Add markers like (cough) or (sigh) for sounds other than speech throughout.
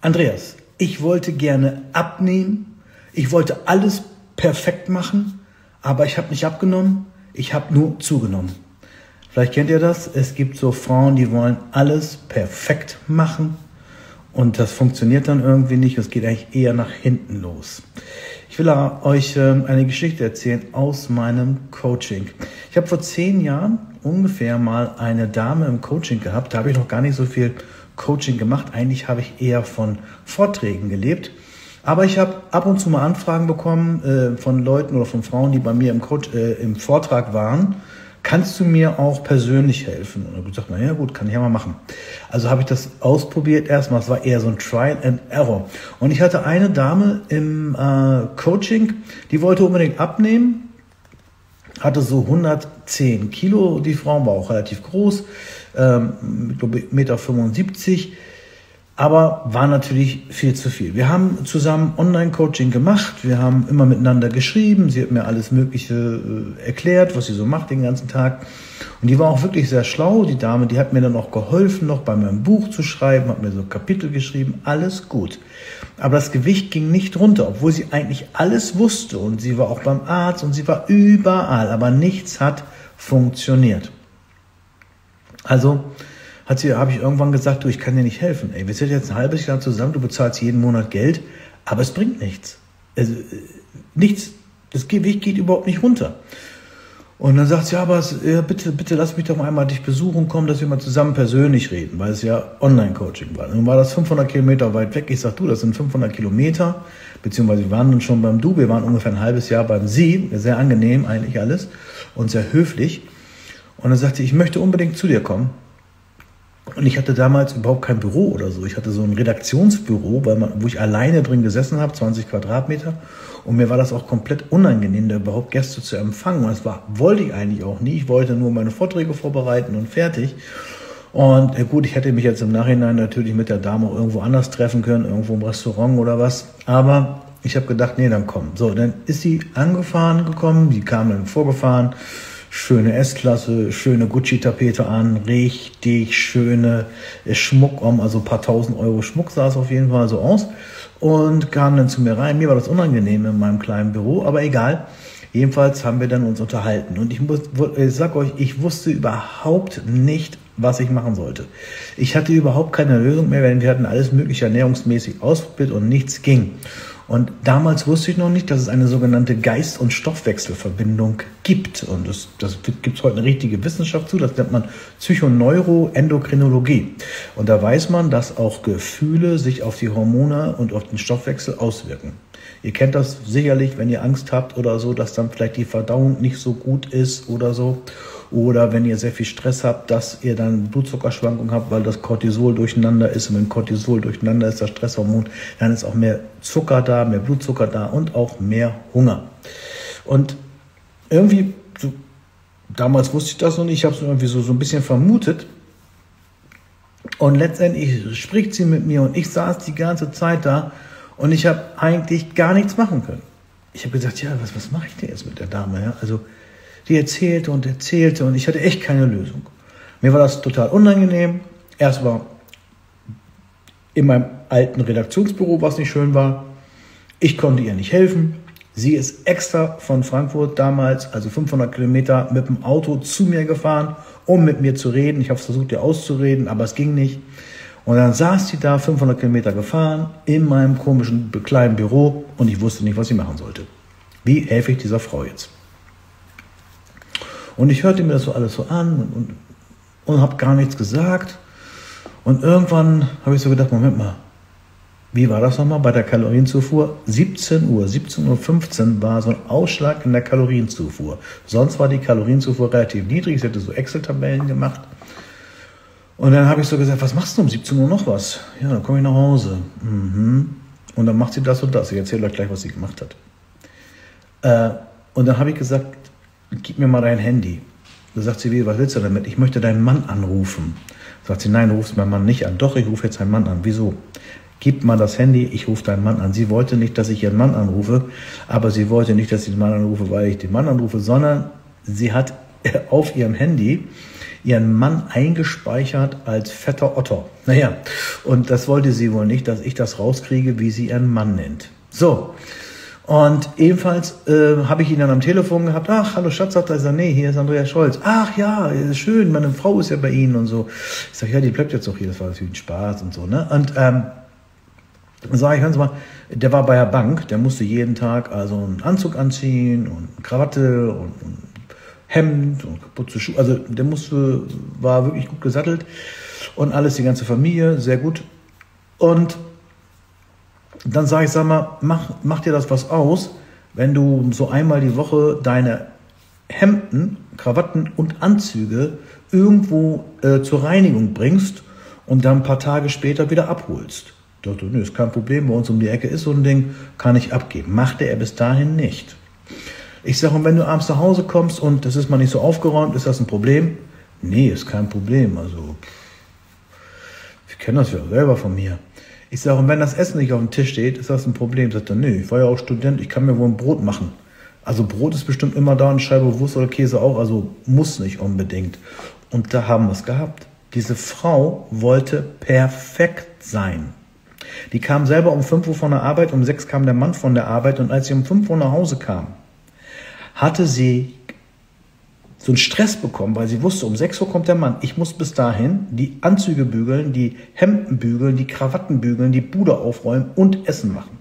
Andreas, ich wollte gerne abnehmen, ich wollte alles perfekt machen, aber ich habe nicht abgenommen, ich habe nur zugenommen. Vielleicht kennt ihr das, es gibt so Frauen, die wollen alles perfekt machen und das funktioniert dann irgendwie nicht, es geht eigentlich eher nach hinten los. Ich will euch ähm, eine Geschichte erzählen aus meinem Coaching. Ich habe vor zehn Jahren ungefähr mal eine Dame im Coaching gehabt, da habe ich noch gar nicht so viel Coaching gemacht. Eigentlich habe ich eher von Vorträgen gelebt. Aber ich habe ab und zu mal Anfragen bekommen äh, von Leuten oder von Frauen, die bei mir im, Coach, äh, im Vortrag waren. Kannst du mir auch persönlich helfen? Und ich habe gesagt, na ja, gut, kann ich ja mal machen. Also habe ich das ausprobiert erstmal. Es war eher so ein Trial and Error. Und ich hatte eine Dame im äh, Coaching, die wollte unbedingt abnehmen, hatte so 110 Kilo. Die Frau war auch relativ groß, ähm, 1,75 Meter aber war natürlich viel zu viel. Wir haben zusammen Online-Coaching gemacht, wir haben immer miteinander geschrieben, sie hat mir alles Mögliche äh, erklärt, was sie so macht den ganzen Tag. Und die war auch wirklich sehr schlau, die Dame, die hat mir dann auch geholfen, noch bei meinem Buch zu schreiben, hat mir so Kapitel geschrieben, alles gut. Aber das Gewicht ging nicht runter, obwohl sie eigentlich alles wusste und sie war auch beim Arzt und sie war überall, aber nichts hat funktioniert. Also, hat sie, habe ich irgendwann gesagt, du, ich kann dir nicht helfen. Ey, wir sind jetzt ein halbes Jahr zusammen, du bezahlst jeden Monat Geld, aber es bringt nichts. Also, äh, nichts. Das Gewicht geht überhaupt nicht runter. Und dann sagt sie, aber ja, bitte, bitte lass mich doch mal einmal dich besuchen kommen, dass wir mal zusammen persönlich reden, weil es ja Online-Coaching war. Nun war das 500 Kilometer weit weg. Ich sag, du, das sind 500 Kilometer, beziehungsweise wir waren dann schon beim Du, wir waren ungefähr ein halbes Jahr beim Sie, sehr angenehm eigentlich alles und sehr höflich. Und dann sagte ich möchte unbedingt zu dir kommen. Und ich hatte damals überhaupt kein Büro oder so. Ich hatte so ein Redaktionsbüro, man, wo ich alleine drin gesessen habe, 20 Quadratmeter. Und mir war das auch komplett unangenehm, da überhaupt Gäste zu empfangen. Und das war, wollte ich eigentlich auch nie. Ich wollte nur meine Vorträge vorbereiten und fertig. Und äh, gut, ich hätte mich jetzt im Nachhinein natürlich mit der Dame auch irgendwo anders treffen können, irgendwo im Restaurant oder was. Aber ich habe gedacht, nee, dann komm. So, dann ist sie angefahren gekommen, die kam dann vorgefahren schöne S-Klasse, schöne Gucci-Tapete an, richtig schöne Schmuck um, also ein paar tausend Euro Schmuck sah es auf jeden Fall so aus und kam dann zu mir rein. Mir war das unangenehm in meinem kleinen Büro, aber egal. Jedenfalls haben wir dann uns unterhalten und ich, muss, ich sag euch, ich wusste überhaupt nicht, was ich machen sollte. Ich hatte überhaupt keine Lösung mehr, denn wir hatten alles mögliche ernährungsmäßig ausprobiert und nichts ging. Und damals wusste ich noch nicht, dass es eine sogenannte Geist- und Stoffwechselverbindung gibt. Und das, das gibt es heute eine richtige Wissenschaft zu. Das nennt man Psychoneuroendokrinologie. Und da weiß man, dass auch Gefühle sich auf die Hormone und auf den Stoffwechsel auswirken. Ihr kennt das sicherlich, wenn ihr Angst habt oder so, dass dann vielleicht die Verdauung nicht so gut ist oder so. Oder wenn ihr sehr viel Stress habt, dass ihr dann Blutzuckerschwankungen habt, weil das Cortisol durcheinander ist. Und wenn Cortisol durcheinander ist, das Stresshormon, dann ist auch mehr Zucker da, mehr Blutzucker da und auch mehr Hunger. Und irgendwie, so, damals wusste ich das noch nicht, ich habe es irgendwie so, so ein bisschen vermutet. Und letztendlich spricht sie mit mir und ich saß die ganze Zeit da und ich habe eigentlich gar nichts machen können. Ich habe gesagt, ja, was, was mache ich denn jetzt mit der Dame? Ja? Also die erzählte und erzählte und ich hatte echt keine Lösung. Mir war das total unangenehm. Erst war in meinem alten Redaktionsbüro, was nicht schön war. Ich konnte ihr nicht helfen. Sie ist extra von Frankfurt damals, also 500 Kilometer, mit dem Auto zu mir gefahren, um mit mir zu reden. Ich habe versucht, ihr auszureden, aber es ging nicht. Und dann saß sie da, 500 Kilometer gefahren, in meinem komischen kleinen Büro und ich wusste nicht, was ich machen sollte. Wie helfe ich dieser Frau jetzt? Und ich hörte mir das so alles so an und, und, und habe gar nichts gesagt. Und irgendwann habe ich so gedacht, Moment mal, wie war das nochmal bei der Kalorienzufuhr? 17 Uhr, 17.15 Uhr war so ein Ausschlag in der Kalorienzufuhr. Sonst war die Kalorienzufuhr relativ niedrig. Ich hätte so Excel-Tabellen gemacht. Und dann habe ich so gesagt, was machst du um 17 Uhr noch was? Ja, dann komme ich nach Hause. Mhm. Und dann macht sie das und das. Ich erzähle euch gleich, was sie gemacht hat. Äh, und dann habe ich gesagt, gib mir mal dein Handy. Da sagt sie, wie, was willst du damit? Ich möchte deinen Mann anrufen. Sagt sie, nein, du rufst meinen Mann nicht an. Doch, ich rufe jetzt deinen Mann an. Wieso? Gib mal das Handy, ich rufe deinen Mann an. Sie wollte nicht, dass ich ihren Mann anrufe, aber sie wollte nicht, dass ich den Mann anrufe, weil ich den Mann anrufe, sondern sie hat (laughs) auf ihrem Handy ihren Mann eingespeichert als fetter Otto. Naja, und das wollte sie wohl nicht, dass ich das rauskriege, wie sie ihren Mann nennt. So. Und ebenfalls äh, habe ich ihn dann am Telefon gehabt. Ach, hallo Schatz, sagt er. Sag, nee, hier ist Andreas Scholz. Ach ja, schön, meine Frau ist ja bei Ihnen und so. Ich sage, ja, die bleibt jetzt auch hier. Das war natürlich ein Spaß und so. Ne? Und ähm, sage ich, hören mal, der war bei der Bank, der musste jeden Tag also einen Anzug anziehen und eine Krawatte und ein Hemd und kaputte Schuhe. Also der musste, war wirklich gut gesattelt und alles, die ganze Familie, sehr gut. Und dann sage ich, sag mal, mach, mach dir das was aus, wenn du so einmal die Woche deine Hemden, Krawatten und Anzüge irgendwo äh, zur Reinigung bringst und dann ein paar Tage später wieder abholst. Ich dachte, nö, ist kein Problem, bei uns um die Ecke ist so ein Ding, kann ich abgeben. Machte er bis dahin nicht. Ich sage, und wenn du abends nach Hause kommst und das ist mal nicht so aufgeräumt, ist das ein Problem? Nee, ist kein Problem. Also, ich kenne das ja selber von mir. Ich sage, und wenn das Essen nicht auf dem Tisch steht, ist das ein Problem? Sagt er, nee, ich war ja auch Student, ich kann mir wohl ein Brot machen. Also Brot ist bestimmt immer da, eine Scheibe Wurst oder Käse auch, also muss nicht unbedingt. Und da haben wir es gehabt. Diese Frau wollte perfekt sein. Die kam selber um 5 Uhr von der Arbeit, um 6 kam der Mann von der Arbeit und als sie um 5 Uhr nach Hause kam, hatte sie so einen Stress bekommen, weil sie wusste, um 6 Uhr kommt der Mann. Ich muss bis dahin die Anzüge bügeln, die Hemden bügeln, die Krawatten bügeln, die Bude aufräumen und Essen machen.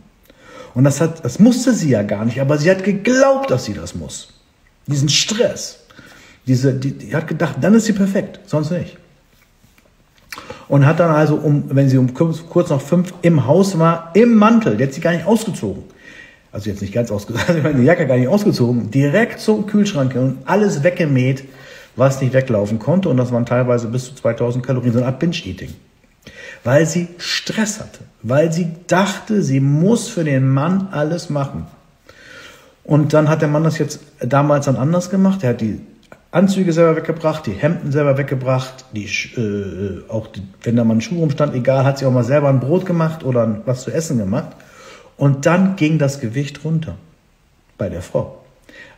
Und das, hat, das musste sie ja gar nicht, aber sie hat geglaubt, dass sie das muss. Diesen Stress. Diese, die, die hat gedacht, dann ist sie perfekt, sonst nicht. Und hat dann also, um, wenn sie um kurz, nach fünf im Haus war, im Mantel, der hat sie gar nicht ausgezogen, also jetzt nicht ganz ausgezogen, (laughs) also meine Jacke gar nicht ausgezogen, direkt zum Kühlschrank und alles weggemäht, was nicht weglaufen konnte. Und das waren teilweise bis zu 2000 Kalorien, so eine Art Binge-Eating. Weil sie Stress hatte, weil sie dachte, sie muss für den Mann alles machen. Und dann hat der Mann das jetzt damals dann anders gemacht. Er hat die Anzüge selber weggebracht, die Hemden selber weggebracht, die, äh, auch die, wenn da mal ein Schuh rumstand, egal, hat sie auch mal selber ein Brot gemacht oder was zu essen gemacht. Und dann ging das Gewicht runter bei der Frau,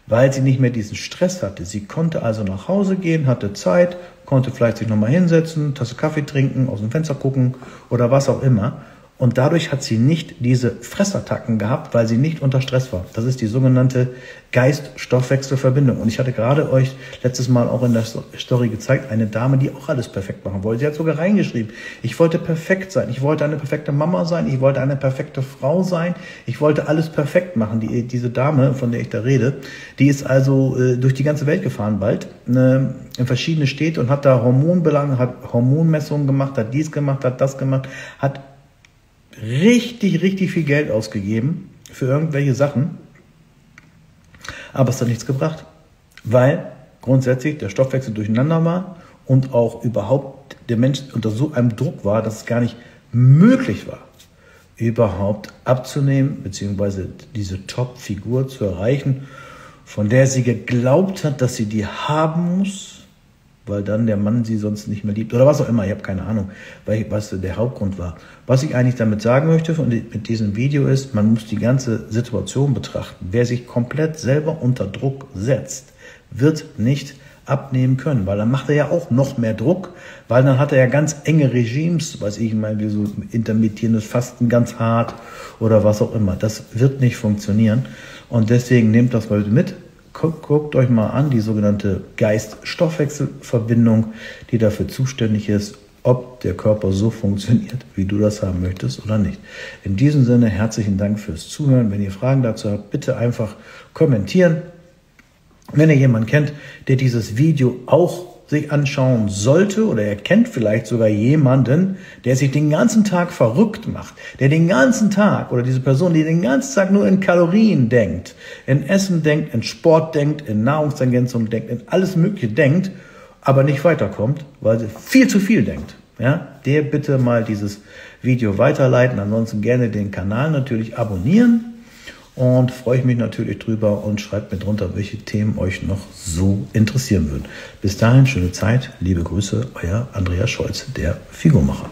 weil sie nicht mehr diesen Stress hatte. Sie konnte also nach Hause gehen, hatte Zeit, konnte vielleicht sich nochmal hinsetzen, Tasse Kaffee trinken, aus dem Fenster gucken oder was auch immer. Und dadurch hat sie nicht diese Fressattacken gehabt, weil sie nicht unter Stress war. Das ist die sogenannte Geist-Stoffwechselverbindung. Und ich hatte gerade euch letztes Mal auch in der Story gezeigt, eine Dame, die auch alles perfekt machen wollte. Sie hat sogar reingeschrieben, ich wollte perfekt sein. Ich wollte eine perfekte Mama sein. Ich wollte eine perfekte Frau sein. Ich wollte alles perfekt machen. Die, diese Dame, von der ich da rede, die ist also äh, durch die ganze Welt gefahren bald, äh, in verschiedene Städte und hat da Hormonbelange, hat Hormonmessungen gemacht, hat dies gemacht, hat das gemacht, hat richtig, richtig viel Geld ausgegeben für irgendwelche Sachen, aber es hat nichts gebracht, weil grundsätzlich der Stoffwechsel durcheinander war und auch überhaupt der Mensch unter so einem Druck war, dass es gar nicht möglich war, überhaupt abzunehmen, beziehungsweise diese Top-Figur zu erreichen, von der sie geglaubt hat, dass sie die haben muss, weil dann der Mann sie sonst nicht mehr liebt oder was auch immer. Ich habe keine Ahnung, was der Hauptgrund war. Was ich eigentlich damit sagen möchte mit diesem Video ist, man muss die ganze Situation betrachten. Wer sich komplett selber unter Druck setzt, wird nicht abnehmen können, weil dann macht er ja auch noch mehr Druck, weil dann hat er ja ganz enge Regimes, weiß ich mal, wie so intermittierendes Fasten ganz hart oder was auch immer. Das wird nicht funktionieren und deswegen nehmt das mal mit, guckt euch mal an, die sogenannte Geist-Stoffwechselverbindung, die dafür zuständig ist, ob der Körper so funktioniert, wie du das haben möchtest oder nicht. In diesem Sinne herzlichen Dank fürs Zuhören. Wenn ihr Fragen dazu habt, bitte einfach kommentieren. Wenn ihr jemanden kennt, der dieses Video auch sich anschauen sollte oder er kennt vielleicht sogar jemanden, der sich den ganzen Tag verrückt macht, der den ganzen Tag oder diese Person, die den ganzen Tag nur in Kalorien denkt, in Essen denkt, in Sport denkt, in Nahrungsergänzung denkt, in alles Mögliche denkt, aber nicht weiterkommt, weil sie viel zu viel denkt. Ja, der bitte mal dieses Video weiterleiten, ansonsten gerne den Kanal natürlich abonnieren und freue ich mich natürlich drüber und schreibt mir drunter, welche Themen euch noch so interessieren würden. Bis dahin, schöne Zeit, liebe Grüße, euer Andreas Scholz, der Figurmacher.